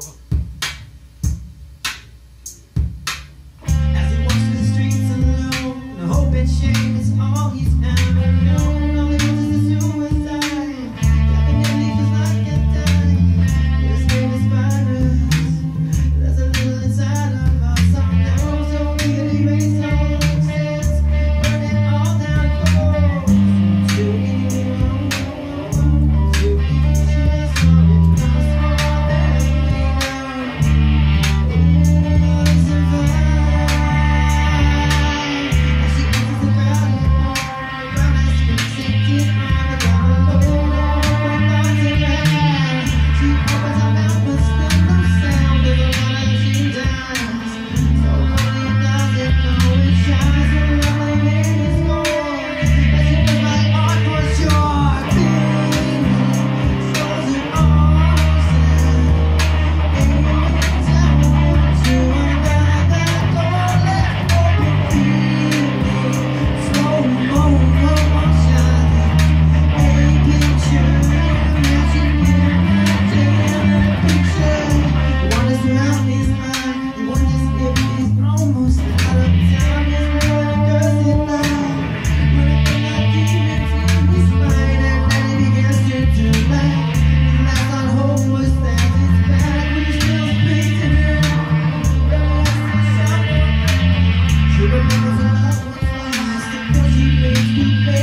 cool. Thank.